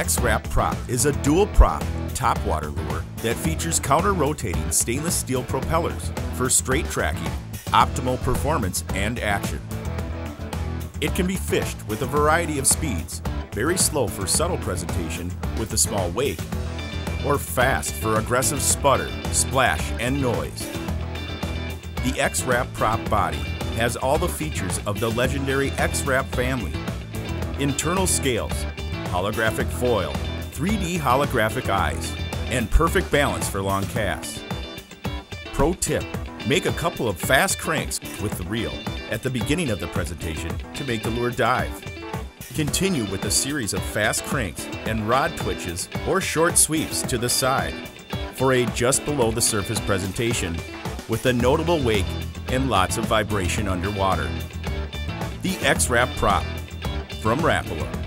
X-Rap prop is a dual prop topwater lure that features counter-rotating stainless steel propellers for straight tracking, optimal performance, and action. It can be fished with a variety of speeds, very slow for subtle presentation with a small wake, or fast for aggressive sputter, splash, and noise. The X-Rap prop body has all the features of the legendary X-Rap family. Internal scales, holographic foil, 3D holographic eyes, and perfect balance for long casts. Pro tip, make a couple of fast cranks with the reel at the beginning of the presentation to make the lure dive. Continue with a series of fast cranks and rod twitches or short sweeps to the side for a just below the surface presentation with a notable wake and lots of vibration underwater. The X-Rap Prop from Rapala.